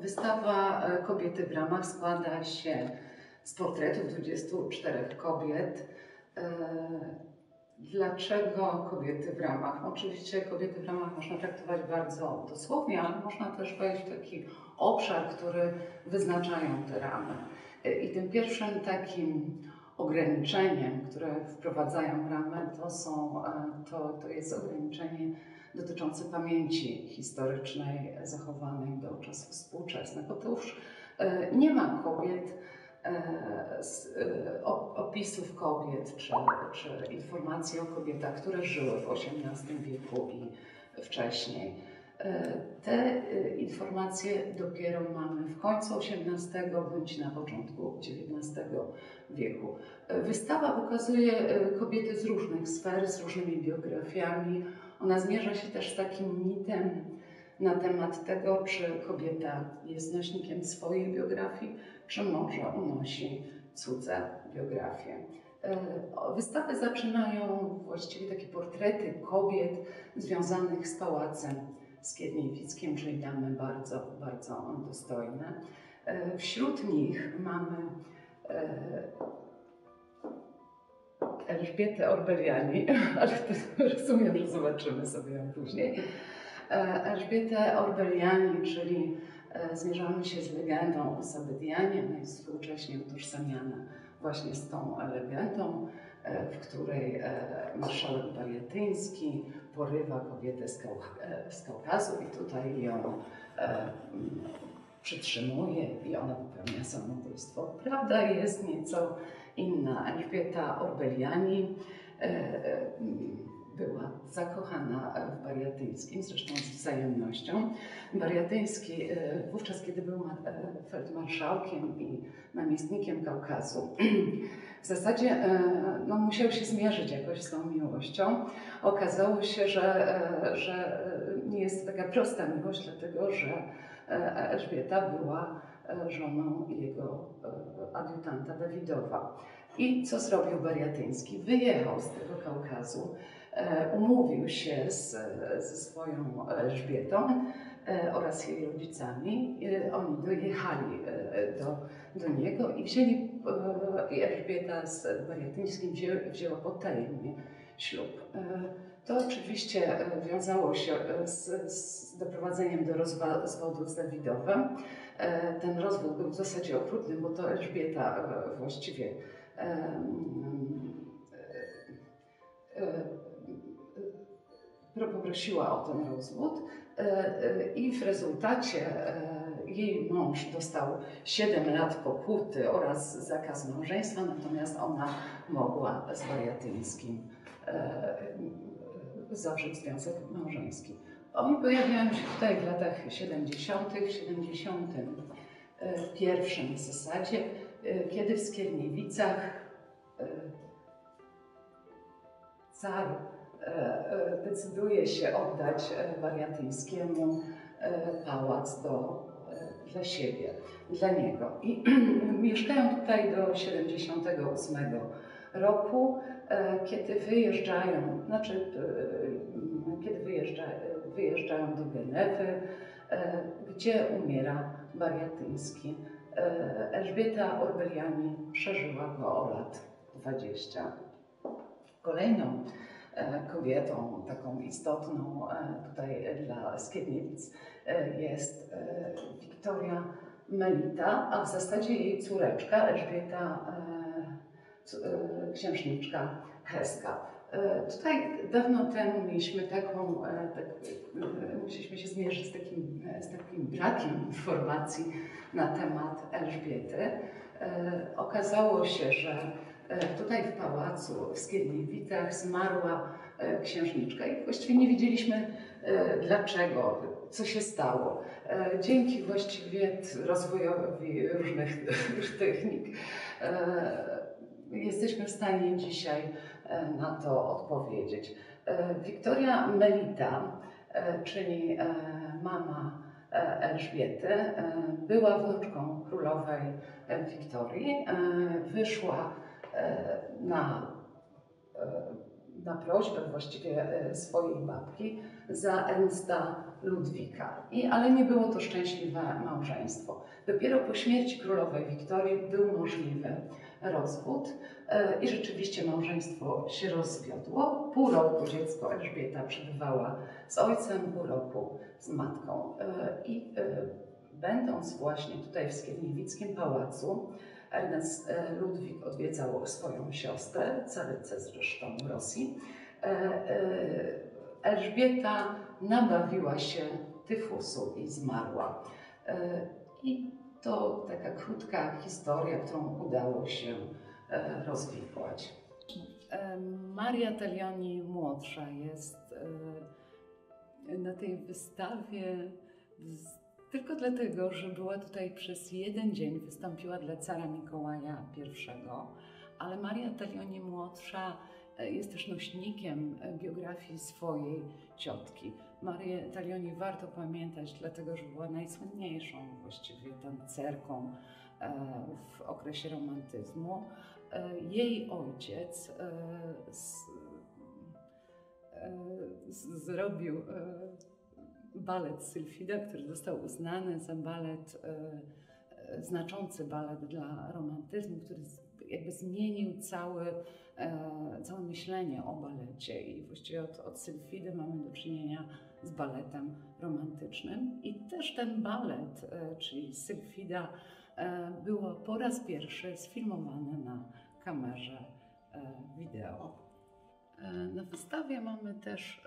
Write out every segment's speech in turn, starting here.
Wystawa e, Kobiety w ramach składa się z portretów 24 kobiet. E, dlaczego kobiety w ramach? Oczywiście kobiety w ramach można traktować bardzo dosłownie, ale można też wejść w taki obszar, który wyznaczają te ramy. E, I tym pierwszym takim ograniczeniem, które wprowadzają ramę, to, są, to, to jest ograniczenie dotyczące pamięci historycznej zachowanej do czasów współczesnych. Otóż e, nie ma kobiet, e, e, opisów kobiet czy, czy informacji o kobietach, które żyły w XVIII wieku i wcześniej. Te informacje dopiero mamy w końcu XVIII bądź na początku XIX wieku. Wystawa pokazuje kobiety z różnych sfer, z różnymi biografiami, ona zmierza się też z takim mitem na temat tego, czy kobieta jest nośnikiem swojej biografii, czy może unosi cudze biografie. Wystawy zaczynają właściwie takie portrety kobiet związanych z pałacem Skierniewickim, czyli damy bardzo, bardzo dostojne. E, wśród nich mamy e, Elżbietę Orbeliani, ale to rozumiem, że zobaczymy sobie ją później. E, Elżbietę Orbeliani, czyli e, zmierzamy się z legendą o Sabedianie, ona jest współcześnie utożsamiana właśnie z tą legendą, e, w której marszałek Bariatyński porywa kobietę z Kaukazu i tutaj ją przytrzymuje i ona popełnia samobójstwo. Prawda jest nieco inna. Elżbieta Orbeliani e, e, była zakochana w Bariatyńskim, zresztą z wzajemnością. Bariatyński e, wówczas, kiedy był feldmarszałkiem i namiestnikiem Kaukazu, w zasadzie no, musiał się zmierzyć jakoś z tą miłością. Okazało się, że, że nie jest taka prosta miłość, dlatego że Elżbieta była żoną jego adiutanta Dawidowa. I co zrobił Bariatyński? Wyjechał z tego Kaukazu, umówił się z, ze swoją Elżbietą oraz jej rodzicami. Oni dojechali do, do niego i wzięli, Elżbieta z Bariatyńskim wzięła potajemnie ślub. To oczywiście e, wiązało się e, z, z doprowadzeniem do rozwodu z Dawidowem. E, ten rozwód był w zasadzie okrutny, bo to Elżbieta właściwie poprosiła o ten rozwód i w rezultacie jej mąż dostał 7 lat pokuty oraz zakaz małżeństwa, natomiast ona mogła z Wariatyńskim zawrzeć związek małżeński. Oni pojawiają się tutaj w latach 70., w 71 w zasadzie, e, kiedy w Skierniewicach e, car e, decyduje się oddać Wariatyńskiemu pałac do, dla siebie, dla niego. I mieszkają tutaj do 78 roku. E, kiedy wyjeżdżają, znaczy e, kiedy wyjeżdża, wyjeżdżają do Genewy, e, gdzie umiera Bariatyński. Elżbieta Orbeliani przeżyła go o lat 20. Kolejną kobietą taką istotną tutaj dla Skierniewic jest Wiktoria Melita, a w zasadzie jej córeczka Elżbieta księżniczka Heska. E, tutaj dawno temu mieliśmy taką, e, tak, musieliśmy się zmierzyć z takim, z takim brakiem informacji na temat Elżbiety. Okazało się, że tutaj w pałacu w Skierniewicach zmarła księżniczka i właściwie nie wiedzieliśmy dlaczego, co się stało. Dzięki właściwie rozwojowi różnych technik jesteśmy w stanie dzisiaj e, na to odpowiedzieć. E, Wiktoria Melita, e, czyli mama Elżbiety, była wnuczką królowej Wiktorii. Wyszła na na prośbę właściwie swojej babki za Ernsta Ludwika. I, ale nie było to szczęśliwe małżeństwo. Dopiero po śmierci królowej Wiktorii był możliwy rozwód i rzeczywiście małżeństwo się rozwiodło. Pół roku dziecko Elżbieta przebywała z ojcem, pół roku z matką. I będąc właśnie tutaj w Skierniewickim Pałacu, Ernest e, Ludwik odwiedzał swoją siostrę, carycę zresztą Rosji. E, e, Elżbieta nabawiła się tyfusu i zmarła. I to taka krótka historia, którą udało się rozwikłać. Maria Talioni młodsza jest na tej wystawie tylko dlatego, że była tutaj przez jeden dzień, wystąpiła dla cara Mikołaja I, ale Maria Talioni młodsza e, jest też nośnikiem e, biografii swojej ciotki. Marię Talioni warto pamiętać, dlatego że była najsłynniejszą właściwie tancerką e, w okresie romantyzmu. Jej ojciec z, zrobił balet Sylfida, który został uznany za balet, e, e, znaczący balet dla romantyzmu, który jakby zmienił cały, e, całe myślenie o balecie i właściwie od, od Sylfidy mamy do czynienia z baletem romantycznym i też ten balet, czyli Sylfida, było po raz pierwszy sfilmowane na kamerze wideo. Na wystawie mamy też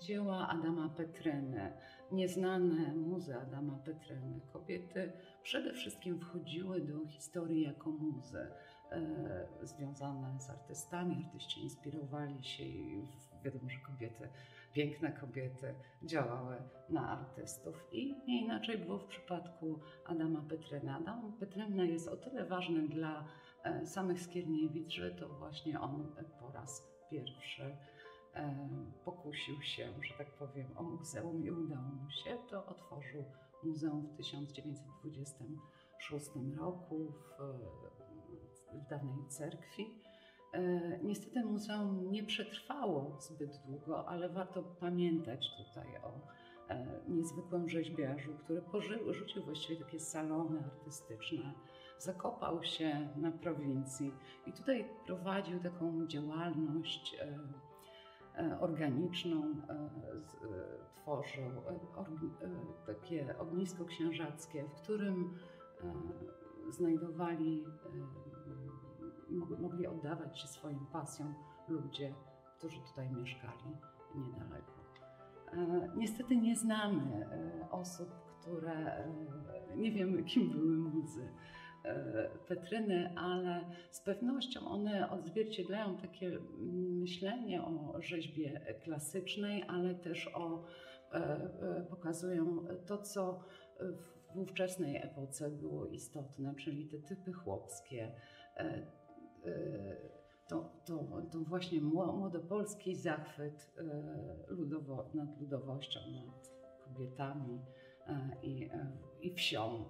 dzieła Adama Petryny, nieznane muzy Adama Petryny. Kobiety przede wszystkim wchodziły do historii jako muzy, e, związane z artystami. Artyści inspirowali się i wiadomo, że kobiety, piękne kobiety działały na artystów. I nie inaczej było w przypadku Adama Petryny. Adam Petryna jest o tyle ważny dla e, samych Skierniewic, że to właśnie on po raz pierwszy E, pokusił się, że tak powiem, o muzeum i udało mu się, to otworzył muzeum w 1926 roku w, w dawnej cerkwi. E, niestety muzeum nie przetrwało zbyt długo, ale warto pamiętać tutaj o e, niezwykłym rzeźbiarzu, który pożył, rzucił właściwie takie salony artystyczne, zakopał się na prowincji i tutaj prowadził taką działalność E, organiczną, e, e, tworzył takie ognisko księżackie, w którym znajdowali, mogli oddawać się swoim pasjom ludzie, którzy tutaj mieszkali niedaleko. Niestety nie znamy osób, które nie wiemy, kim były muzy. E, Petryny, ale z pewnością one odzwierciedlają takie myślenie o rzeźbie klasycznej, ale też o, e, e, pokazują to, co w ówczesnej epoce było istotne, czyli te typy chłopskie, to, to, to właśnie młodopolski zachwyt ludowo, nad ludowością, nad kobietami i, i wsią.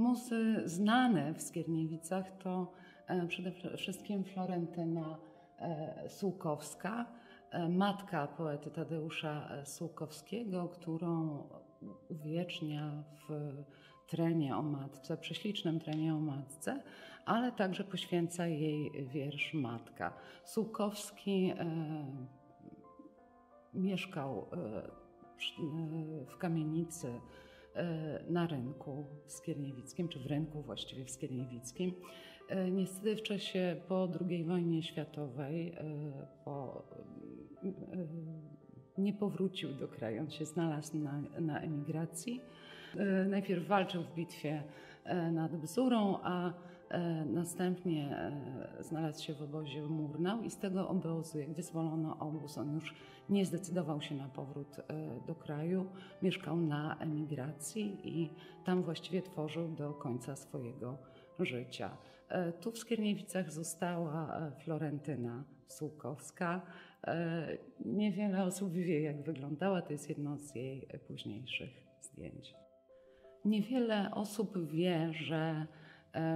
Muzy znane w Skierniewicach to e, przede wszystkim Florentyna e, Sułkowska, e, matka poety Tadeusza Sułkowskiego, którą uwiecznia w trenie o matce, prześlicznym trenie o matce, ale także poświęca jej wiersz Matka. Sułkowski e, mieszkał e, w kamienicy na rynku skierniewickim, czy w rynku właściwie w skierniewickim. E, niestety w czasie po II wojnie światowej e, po, nie powrócił do kraju, on się znalazł na, na emigracji. Najpierw walczył w bitwie nad Bzurą, a E, następnie e, znalazł się w obozie Murnau i z tego obozu, jak wyzwolono obóz, on już nie zdecydował się na powrót e, do kraju. Mieszkał na emigracji i tam właściwie tworzył do końca swojego życia. Tu w Skierniewicach została Florentyna Sułkowska. Niewiele osób wie, jak wyglądała. To jest jedno z jej późniejszych zdjęć. Niewiele osób wie, że e,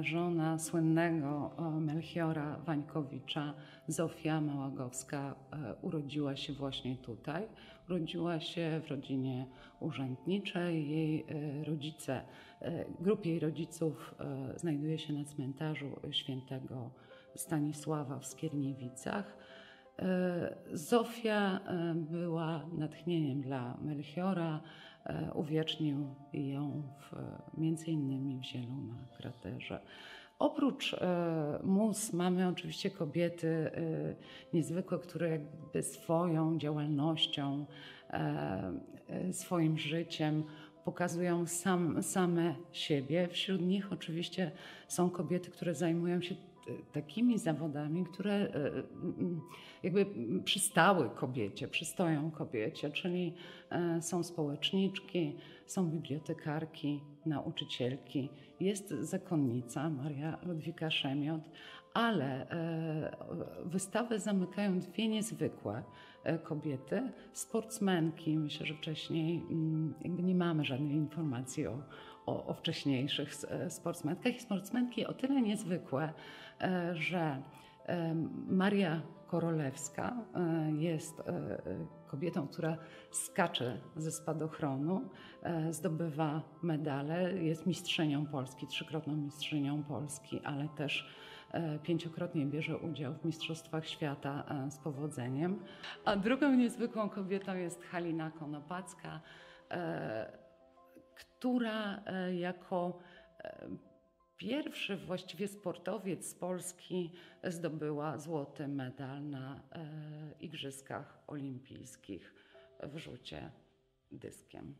żona słynnego e, Melchiora Wańkowicza, Zofia Małagowska, e, urodziła się właśnie tutaj. Urodziła się w rodzinie urzędniczej. Jej e, rodzice, e, grup jej rodziców e, znajduje się na cmentarzu świętego Stanisława w Skierniewicach. E, Zofia e, była natchnieniem dla Melchiora, e, uwiecznił ją w, między innymi w Zielu na kraterze. Oprócz e, mus mamy oczywiście kobiety e, niezwykłe, które jakby swoją działalnością, e, e, swoim życiem pokazują sam, same siebie. Wśród nich oczywiście są kobiety, które zajmują się takimi zawodami, które e, jakby przystały kobiecie, przystoją kobiecie, czyli e, są społeczniczki, są bibliotekarki, nauczycielki, jest zakonnica Maria Ludwika Szemiot, ale e, wystawę zamykają dwie niezwykłe kobiety, sportsmenki. Myślę, że wcześniej jakby nie mamy żadnej informacji o, o, o wcześniejszych e, sportsmenkach i sportsmenki o tyle niezwykłe, e, że e, Maria Korolewska jest kobietą, która skacze ze spadochronu, zdobywa medale, jest mistrzynią Polski, trzykrotną mistrzynią Polski, ale też pięciokrotnie bierze udział w Mistrzostwach Świata z powodzeniem. A drugą niezwykłą kobietą jest Halina Konopacka, która e, jako e, pierwszy właściwie sportowiec z Polski zdobyła złoty medal na e, Igrzyskach Olimpijskich w rzucie dyskiem.